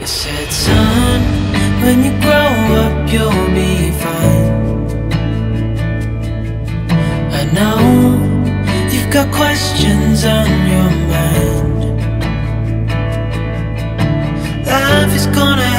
You said, son, when you grow up, you'll be fine. I know you've got questions on your mind. Life is gonna